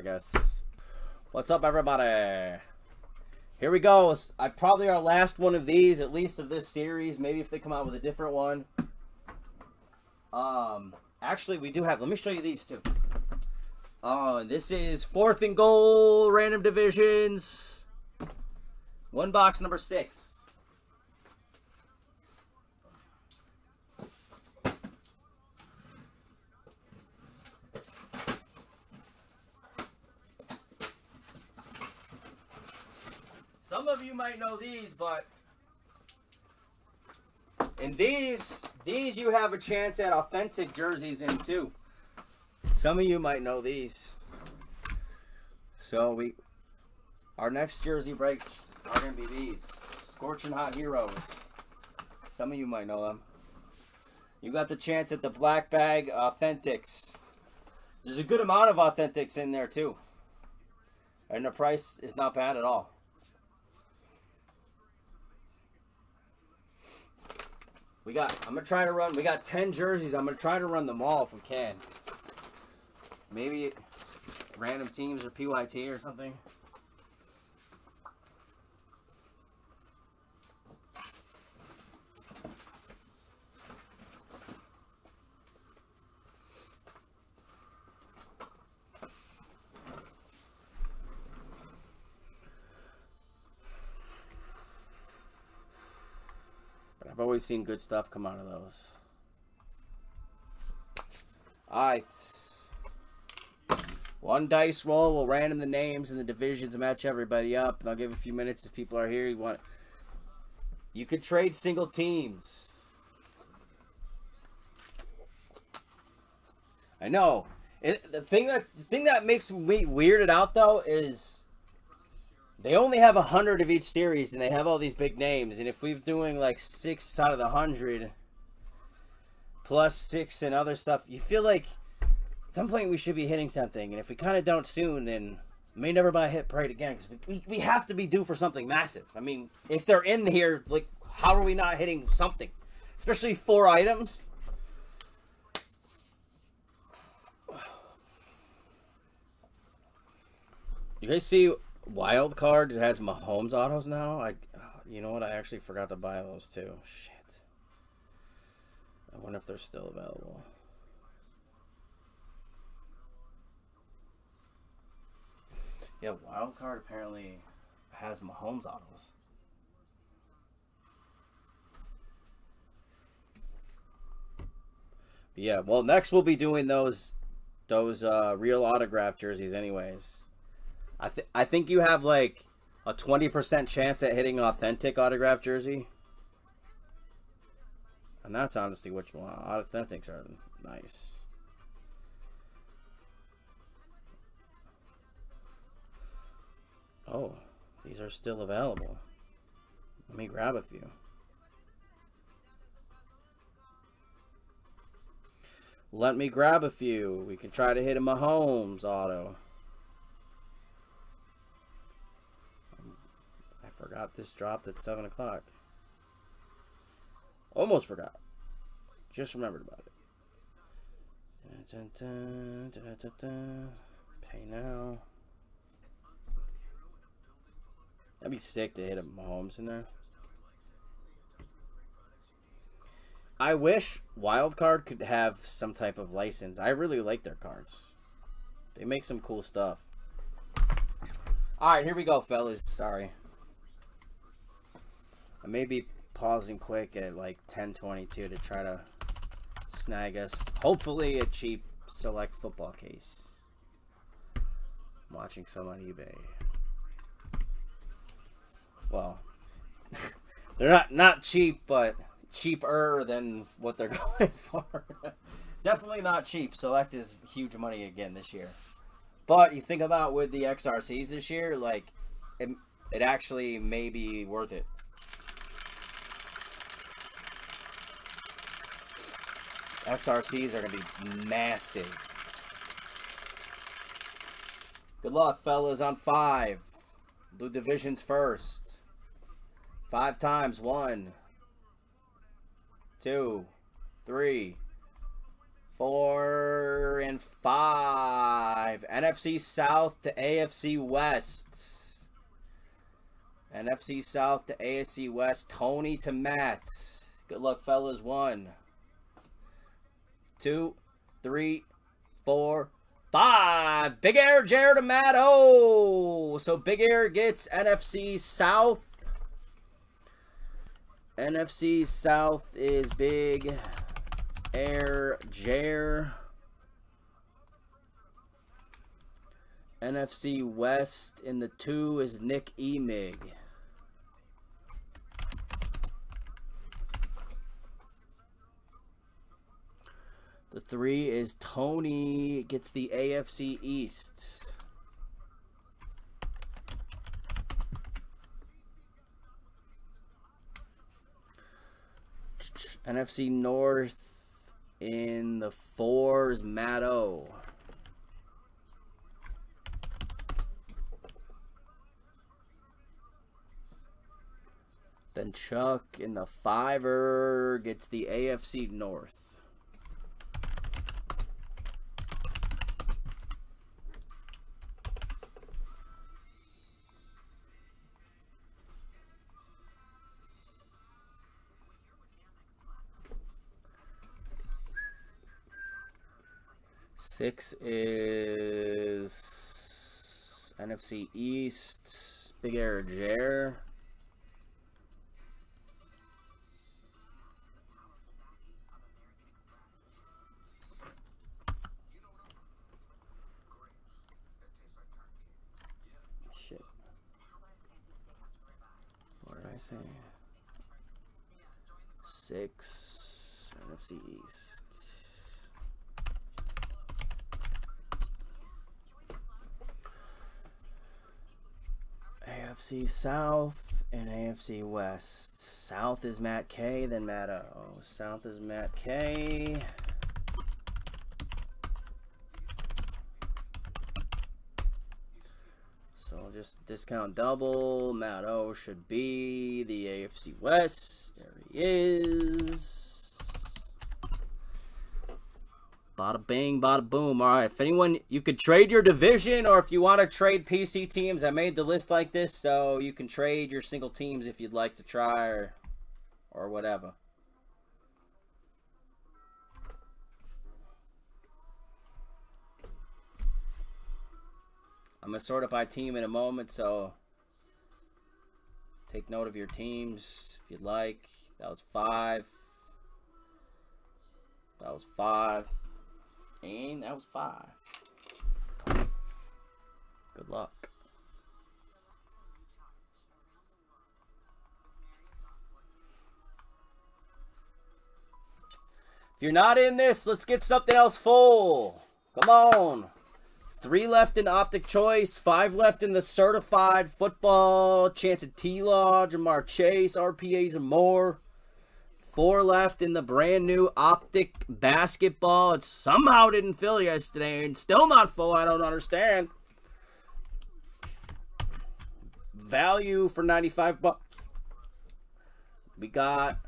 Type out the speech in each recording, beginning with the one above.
I guess. What's up, everybody? Here we go. I probably our last one of these, at least of this series. Maybe if they come out with a different one. Um, actually, we do have. Let me show you these two. Uh, this is fourth and goal, random divisions. One box number six. Some of you might know these, but in these, these you have a chance at authentic jerseys in too. Some of you might know these. So we, our next jersey breaks are gonna be these scorching hot heroes. Some of you might know them. You got the chance at the black bag authentics. There's a good amount of authentics in there too, and the price is not bad at all. We got, I'm going to try to run, we got 10 jerseys. I'm going to try to run them all if we can. Maybe random teams or PYT or something. I've always seen good stuff come out of those. Alright. One dice roll. We'll random the names and the divisions match everybody up. And I'll give a few minutes if people are here. You want You could trade single teams. I know. It, the thing that the thing that makes me weirded out though is they only have a hundred of each series, and they have all these big names. And if we're doing like six out of the hundred, plus six and other stuff, you feel like at some point we should be hitting something. And if we kind of don't soon, then may never buy a hit parade again because we, we, have to be due for something massive. I mean, if they're in here, like, how are we not hitting something? Especially four items. You guys see wild card it has Mahomes autos now. I, you know what? I actually forgot to buy those too. Shit. I wonder if they're still available. Yeah, wild card apparently has Mahomes autos. yeah, well, next we'll be doing those those uh, real autograph jerseys, anyways. I th- I think you have like a 20% chance at hitting authentic autograph jersey. And that's honestly what you want. Authentics are nice. Oh, these are still available. Let me grab a few. Let me grab a few. We can try to hit a Mahomes auto. Forgot this dropped at 7 o'clock. Almost forgot. Just remembered about it. Dun, dun, dun, Pay now. That'd be sick to hit a Mahomes in there. I wish Wildcard could have some type of license. I really like their cards. They make some cool stuff. Alright, here we go, fellas. Sorry. I may be pausing quick at like 1022 to try to snag us, hopefully, a cheap select football case. I'm watching some on eBay. Well, they're not not cheap, but cheaper than what they're going for. Definitely not cheap. Select is huge money again this year. But you think about with the XRCs this year, like it, it actually may be worth it. XRCs are going to be massive. Good luck, fellas, on five. Blue Division's first. Five times. One, two, three, Four and five. NFC South to AFC West. NFC South to AFC West. Tony to Matt. Good luck, fellas. One, two, three, four, five. Big Air Jared to Matt O. So Big Air gets NFC South. NFC South is Big Air Jair. NFC West in the two is Nick Emig. The three is Tony gets the AFC East. NFC North in the fours, Matt O. Then Chuck in the fiver gets the AFC North. Six is NFC East, Big Air Jair. Shit. What did I say? Six, NFC East. AFC South and AFC West. South is Matt K, then Matt O. South is Matt K. So just discount double. Matt O should be the AFC West. There he is. Bada bing, bada boom. All right. If anyone, you could trade your division, or if you want to trade PC teams, I made the list like this, so you can trade your single teams if you'd like to try, or, or whatever. I'm gonna sort it by team in a moment, so take note of your teams if you'd like. That was five. That was five. And that was five. Good luck. If you're not in this, let's get something else full. Come on. Three left in Optic Choice, five left in the Certified Football, Chance of T-Law, Ja'Marr Chase, RPAs and more. Four left in the brand new Optic Basketball. It somehow didn't fill yesterday and still not full. I don't understand. Value for 95 bucks. We got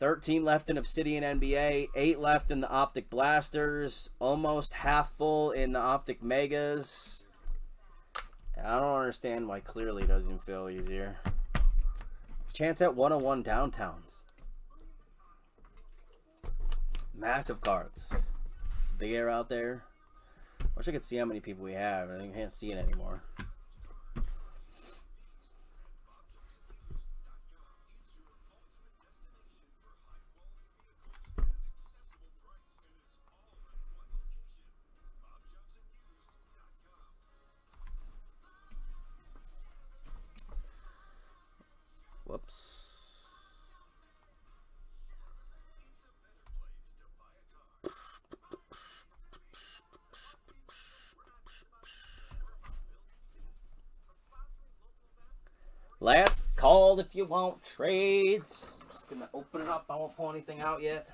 13 left in Obsidian NBA, 8 left in the Optic Blasters, almost half full in the Optic Megas. I don't understand why clearly doesn't feel easier. Chance at 101 downtowns. Massive cards. Big air out there. Wish I could see how many people we have. I can't see it anymore. Last call if you want trades. Just gonna open it up. I won't pull anything out yet.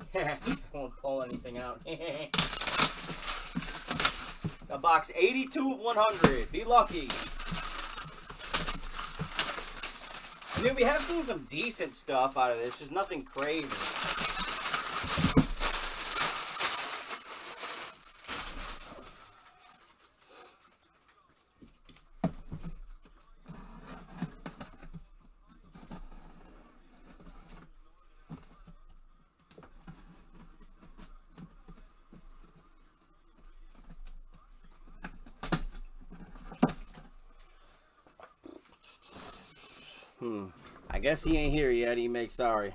I won't pull anything out. A box 82 of 100. Be lucky. I mean, we have seen some decent stuff out of this, just nothing crazy. Guess he ain't here yet. He makes sorry.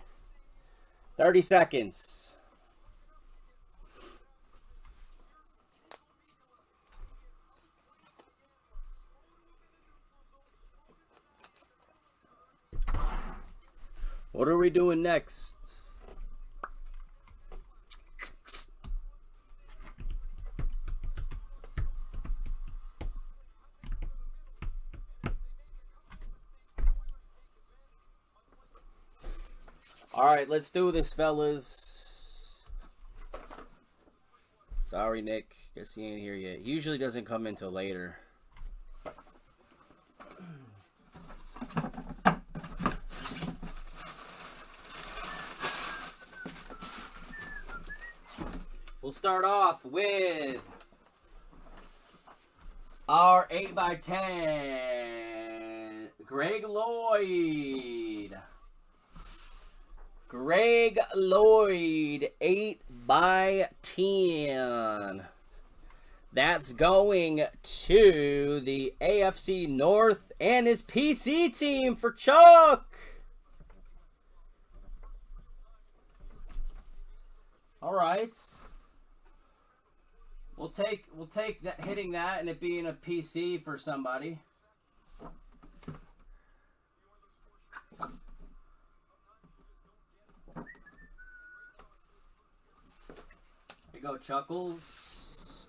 30 seconds. What are we doing next? All right, let's do this, fellas. Sorry, Nick. Guess he ain't here yet. He usually doesn't come until later. We'll start off with our 8x10. Greg Lloyd. Greg Lloyd, 8 by 10. That's going to the AFC North and his PC team for Chuck. All right. We'll take we'll take that hitting that and it being a PC for somebody. You go, Chuckles.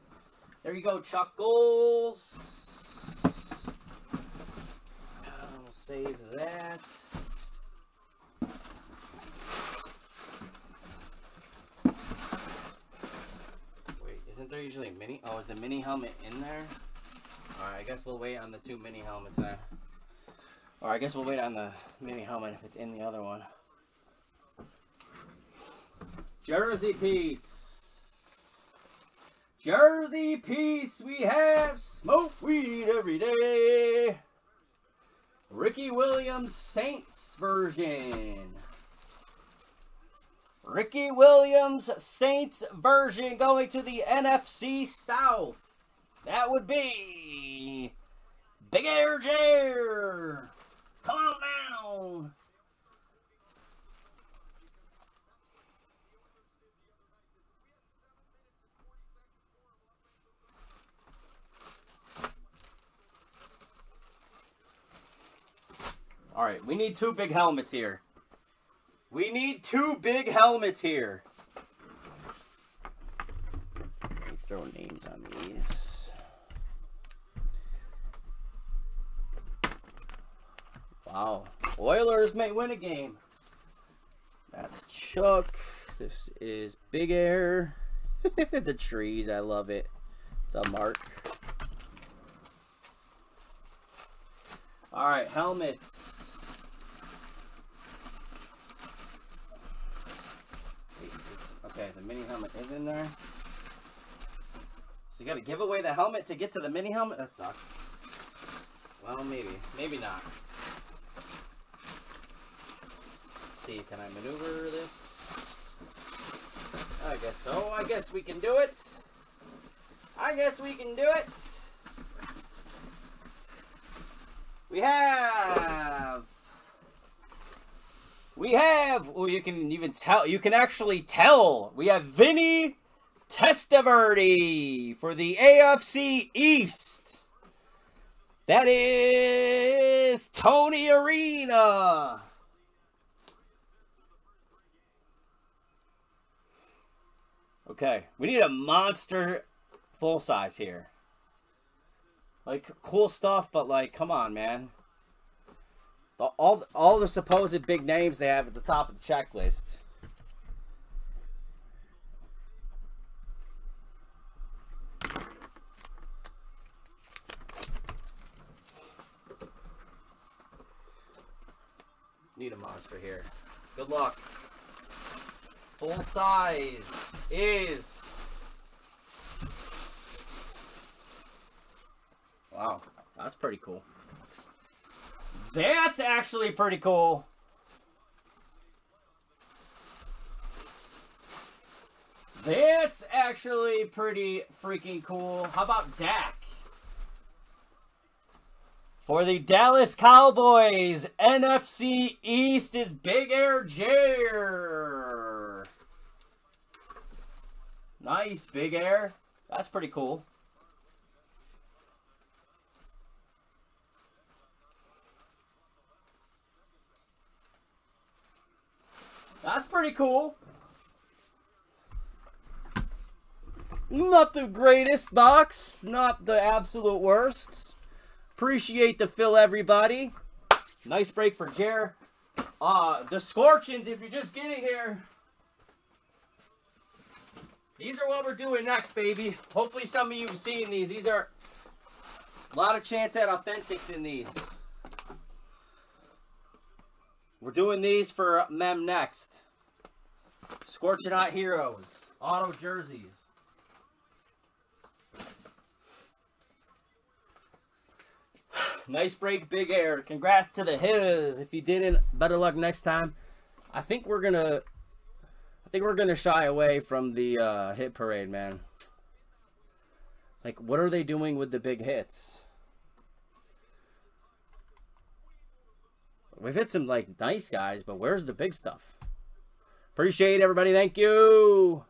There you go, Chuckles. I'll save that. Wait, isn't there usually a mini? Oh, is the mini helmet in there? Alright, I guess we'll wait on the two mini helmets then. Or I guess we'll wait on the mini helmet if it's in the other one. Jersey piece. Jersey piece, we have smoke weed every day. Ricky Williams Saints version. Ricky Williams Saints version going to the NFC South. That would be Big Air Jair. Come on down. All right, we need two big helmets here. We need two big helmets here. Let me throw names on these. Wow. Oilers may win a game. That's Chuck. This is Big Air. the trees, I love it. It's a mark. All right, helmets. Wait, this- Okay, the mini helmet is in there. So you got to give away the helmet to get to the mini helmet? That sucks. Well, maybe. Maybe not. Let's see, can I maneuver this? I guess so. I guess we can do it. I guess we can do it. We have. We have. Oh, you can even tell. You can actually tell. We have Vinny Testaverde for the AFC East. That is Tony Arena. Okay, we need a monster full size here. Like cool stuff, but like, come on, man. All all the supposed big names they have at the top of the checklist. Need a monster here. Good luck. Full size is. Wow, that's pretty cool. That's actually pretty cool. That's actually pretty freaking cool. How about Dak? For the Dallas Cowboys, NFC East is Big Air Jair. Nice, Big Air. That's pretty cool. That's pretty cool. Not the greatest box. Not the absolute worst. Appreciate the fill, everybody. Nice break for Jer. Uh, the Scorchins, if you're just getting here, these are what we're doing next, baby. Hopefully some of you have seen these. These are a lot of chance at authentics in these. We're doing these for Mem next. Scorching Hot Heroes. Auto jerseys. nice break, Big Air. Congrats to the hitters. If you didn't, better luck next time. I think we're gonna I think we're gonna shy away from the uh, hit parade, man. Like, what are they doing with the big hits? We've hit some like nice guys, but where's the big stuff? Appreciate everybody. Thank you.